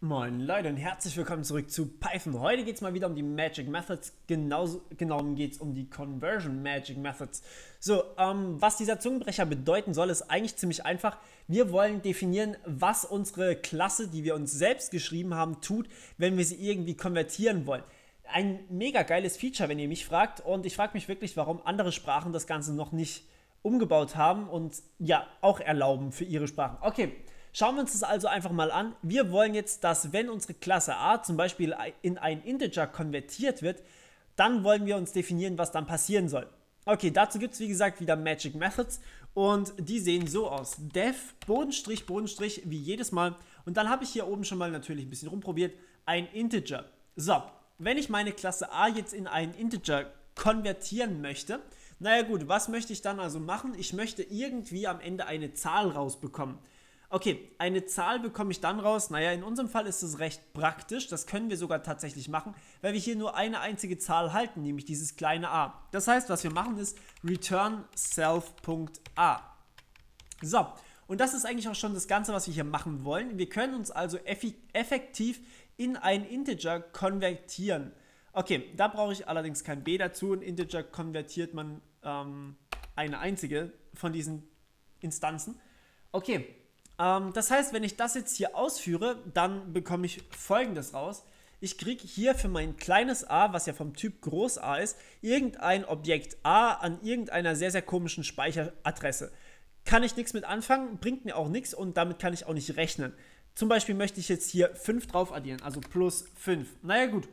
Moin Leute und herzlich willkommen zurück zu Python. Heute geht es mal wieder um die Magic Methods, genauso genau geht es um die Conversion Magic Methods. So, ähm, was dieser Zungenbrecher bedeuten soll, ist eigentlich ziemlich einfach. Wir wollen definieren, was unsere Klasse, die wir uns selbst geschrieben haben, tut, wenn wir sie irgendwie konvertieren wollen. Ein mega geiles Feature, wenn ihr mich fragt und ich frage mich wirklich, warum andere Sprachen das Ganze noch nicht umgebaut haben und ja, auch erlauben für ihre Sprachen. Okay, Schauen wir uns das also einfach mal an. Wir wollen jetzt, dass wenn unsere Klasse A zum Beispiel in ein Integer konvertiert wird, dann wollen wir uns definieren, was dann passieren soll. Okay, dazu gibt es wie gesagt wieder Magic Methods und die sehen so aus. Def, Bodenstrich, Bodenstrich, wie jedes Mal. Und dann habe ich hier oben schon mal natürlich ein bisschen rumprobiert, ein Integer. So, wenn ich meine Klasse A jetzt in einen Integer konvertieren möchte, naja gut, was möchte ich dann also machen? Ich möchte irgendwie am Ende eine Zahl rausbekommen. Okay, eine Zahl bekomme ich dann raus. Naja, in unserem Fall ist es recht praktisch. Das können wir sogar tatsächlich machen, weil wir hier nur eine einzige Zahl halten, nämlich dieses kleine a. Das heißt, was wir machen ist return self.a. So, und das ist eigentlich auch schon das Ganze, was wir hier machen wollen. Wir können uns also effektiv in ein Integer konvertieren. Okay, da brauche ich allerdings kein b dazu. Ein Integer konvertiert man ähm, eine einzige von diesen Instanzen. Okay, ähm, das heißt, wenn ich das jetzt hier ausführe, dann bekomme ich folgendes raus. Ich kriege hier für mein kleines a, was ja vom Typ Groß A ist, irgendein Objekt a an irgendeiner sehr, sehr komischen Speicheradresse. Kann ich nichts mit anfangen, bringt mir auch nichts und damit kann ich auch nicht rechnen. Zum Beispiel möchte ich jetzt hier 5 drauf addieren, also plus 5. Naja gut,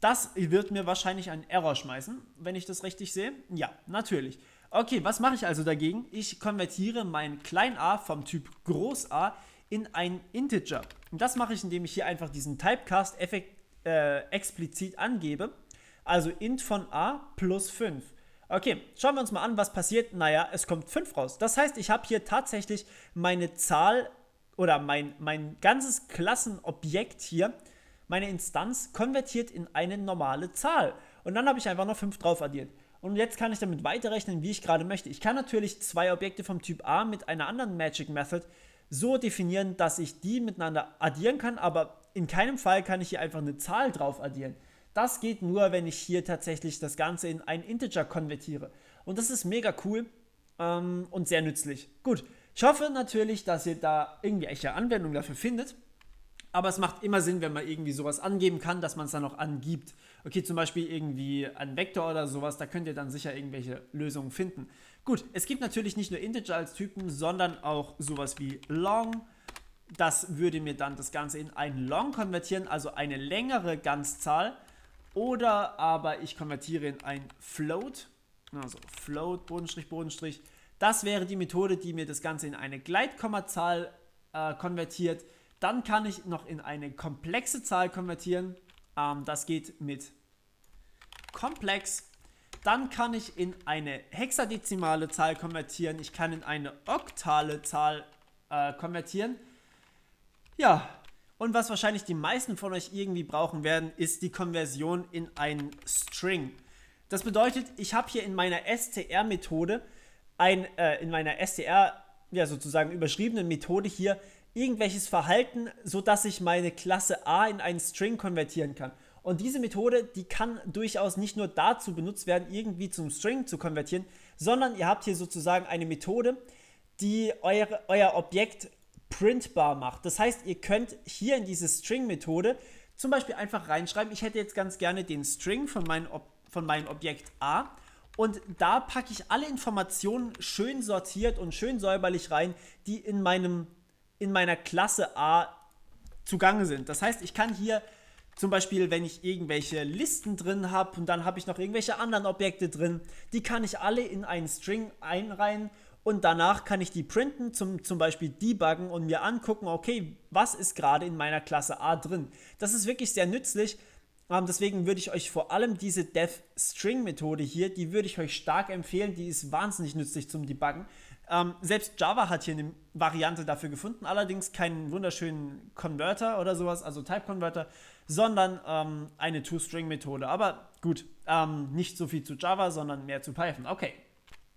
das wird mir wahrscheinlich einen Error schmeißen, wenn ich das richtig sehe. Ja, natürlich. Okay, was mache ich also dagegen? Ich konvertiere mein klein a vom Typ Groß A in ein Integer. Und das mache ich, indem ich hier einfach diesen Typecast äh, explizit angebe. Also int von a plus 5. Okay, schauen wir uns mal an, was passiert. Naja, es kommt 5 raus. Das heißt, ich habe hier tatsächlich meine Zahl oder mein, mein ganzes Klassenobjekt hier, meine Instanz, konvertiert in eine normale Zahl. Und dann habe ich einfach noch 5 drauf addiert. Und jetzt kann ich damit weiterrechnen, wie ich gerade möchte. Ich kann natürlich zwei Objekte vom Typ A mit einer anderen Magic Method so definieren, dass ich die miteinander addieren kann, aber in keinem Fall kann ich hier einfach eine Zahl drauf addieren. Das geht nur, wenn ich hier tatsächlich das Ganze in ein Integer konvertiere. Und das ist mega cool ähm, und sehr nützlich. Gut, ich hoffe natürlich, dass ihr da irgendwie echte Anwendung dafür findet. Aber es macht immer Sinn, wenn man irgendwie sowas angeben kann, dass man es dann auch angibt. Okay, zum Beispiel irgendwie ein Vektor oder sowas, da könnt ihr dann sicher irgendwelche Lösungen finden. Gut, es gibt natürlich nicht nur Integer als Typen, sondern auch sowas wie Long. Das würde mir dann das Ganze in ein Long konvertieren, also eine längere Ganzzahl. Oder aber ich konvertiere in ein Float, also Float, Bodenstrich, Bodenstrich. Das wäre die Methode, die mir das Ganze in eine Gleitkommazahl äh, konvertiert. Dann kann ich noch in eine komplexe Zahl konvertieren. Ähm, das geht mit komplex. Dann kann ich in eine hexadezimale Zahl konvertieren. Ich kann in eine oktale Zahl äh, konvertieren. Ja, und was wahrscheinlich die meisten von euch irgendwie brauchen werden, ist die Konversion in einen String. Das bedeutet, ich habe hier in meiner str-Methode, äh, in meiner str, ja sozusagen überschriebenen Methode hier irgendwelches Verhalten, sodass ich meine Klasse A in einen String konvertieren kann. Und diese Methode, die kann durchaus nicht nur dazu benutzt werden, irgendwie zum String zu konvertieren, sondern ihr habt hier sozusagen eine Methode, die euer, euer Objekt printbar macht. Das heißt, ihr könnt hier in diese String-Methode zum Beispiel einfach reinschreiben, ich hätte jetzt ganz gerne den String von, mein Ob von meinem Objekt A und da packe ich alle Informationen schön sortiert und schön säuberlich rein, die in meinem in meiner Klasse A zugange sind. Das heißt, ich kann hier zum Beispiel, wenn ich irgendwelche Listen drin habe und dann habe ich noch irgendwelche anderen Objekte drin, die kann ich alle in einen String einreihen und danach kann ich die printen, zum, zum Beispiel debuggen und mir angucken, okay, was ist gerade in meiner Klasse A drin. Das ist wirklich sehr nützlich. Ähm, deswegen würde ich euch vor allem diese Dev-String-Methode hier, die würde ich euch stark empfehlen. Die ist wahnsinnig nützlich zum Debuggen. Ähm, selbst Java hat hier eine Variante dafür gefunden, allerdings keinen wunderschönen Converter oder sowas, also Type Converter, sondern ähm, eine Two-String-Methode. Aber gut, ähm, nicht so viel zu Java, sondern mehr zu Python. Okay.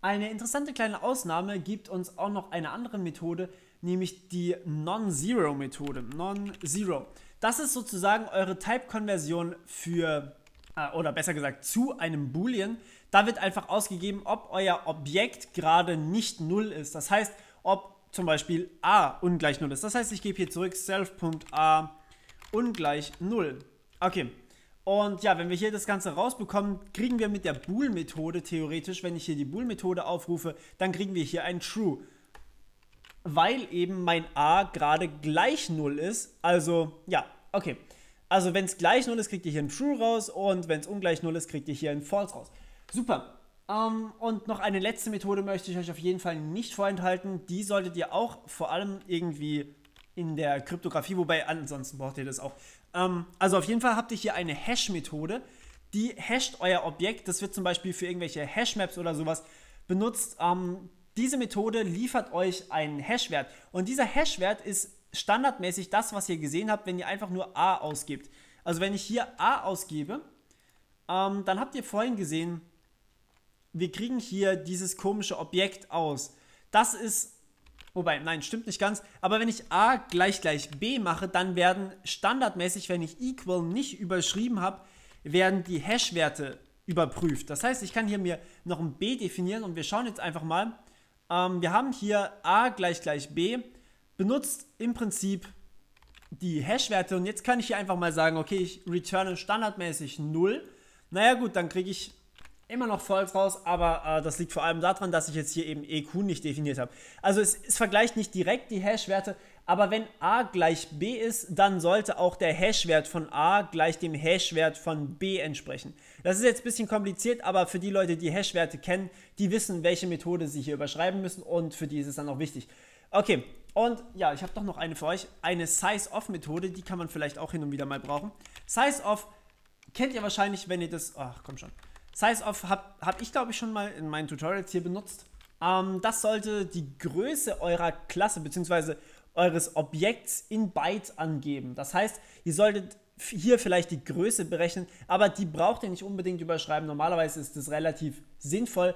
Eine interessante kleine Ausnahme gibt uns auch noch eine andere Methode, nämlich die Non-Zero-Methode. Non-Zero. das ist sozusagen eure Type-Konversion für, äh, oder besser gesagt, zu einem Boolean. Da wird einfach ausgegeben, ob euer Objekt gerade nicht 0 ist. Das heißt, ob zum Beispiel a ungleich 0 ist. Das heißt, ich gebe hier zurück self.a ungleich 0. Okay. Und ja, wenn wir hier das Ganze rausbekommen, kriegen wir mit der Bool-Methode theoretisch, wenn ich hier die Bool-Methode aufrufe, dann kriegen wir hier ein True. Weil eben mein a gerade gleich 0 ist. Also, ja, okay. Also, wenn es gleich 0 ist, kriegt ihr hier ein True raus und wenn es ungleich 0 ist, kriegt ihr hier ein False raus. Super. Um, ähm, und noch eine letzte Methode möchte ich euch auf jeden Fall nicht vorenthalten. Die solltet ihr auch vor allem irgendwie in der Kryptographie, wobei ansonsten braucht ihr das auch. Um, ähm, also auf jeden Fall habt ihr hier eine Hash-Methode, die hasht euer Objekt. Das wird zum Beispiel für irgendwelche Hashmaps oder sowas benutzt. Um, ähm, diese Methode liefert euch einen Hashwert. Und dieser Hashwert ist standardmäßig das, was ihr gesehen habt, wenn ihr einfach nur A ausgebt. Also wenn ich hier A ausgebe, dann habt ihr vorhin gesehen, wir kriegen hier dieses komische Objekt aus. Das ist, wobei, nein, stimmt nicht ganz, aber wenn ich a gleich gleich b mache, dann werden standardmäßig, wenn ich equal nicht überschrieben habe, werden die Hash-Werte überprüft. Das heißt, ich kann hier mir noch ein b definieren und wir schauen jetzt einfach mal. Ähm, wir haben hier a gleich gleich b, benutzt im Prinzip die Hash-Werte und jetzt kann ich hier einfach mal sagen, okay, ich returne standardmäßig 0. Naja gut, dann kriege ich immer noch falsch raus, aber äh, das liegt vor allem daran, dass ich jetzt hier eben EQ nicht definiert habe. Also es, es vergleicht nicht direkt die Hash-Werte, aber wenn a gleich b ist, dann sollte auch der Hash-Wert von a gleich dem Hash-Wert von b entsprechen. Das ist jetzt ein bisschen kompliziert, aber für die Leute, die Hash-Werte kennen, die wissen, welche Methode sie hier überschreiben müssen und für die ist es dann auch wichtig. Okay, und ja, ich habe doch noch eine für euch, eine Size-Off-Methode, die kann man vielleicht auch hin und wieder mal brauchen. Size-Off kennt ihr wahrscheinlich, wenn ihr das, ach komm schon, Size-Off habe hab ich, glaube ich, schon mal in meinen Tutorials hier benutzt. Ähm, das sollte die Größe eurer Klasse bzw. eures Objekts in Byte angeben. Das heißt, ihr solltet hier vielleicht die Größe berechnen, aber die braucht ihr nicht unbedingt überschreiben. Normalerweise ist das relativ sinnvoll.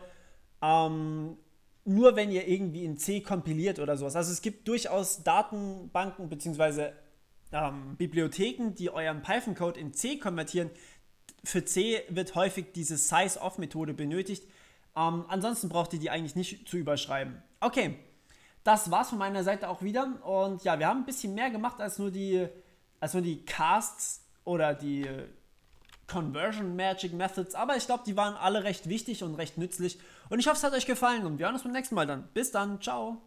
Ähm, nur wenn ihr irgendwie in C kompiliert oder sowas. Also es gibt durchaus Datenbanken bzw. Ähm, Bibliotheken, die euren Python-Code in C konvertieren für C wird häufig diese Size-Off-Methode benötigt. Ähm, ansonsten braucht ihr die eigentlich nicht zu überschreiben. Okay, das war's von meiner Seite auch wieder. Und ja, wir haben ein bisschen mehr gemacht als nur die, als nur die Casts oder die Conversion Magic Methods. Aber ich glaube, die waren alle recht wichtig und recht nützlich. Und ich hoffe, es hat euch gefallen und wir hören uns beim nächsten Mal dann. Bis dann, ciao.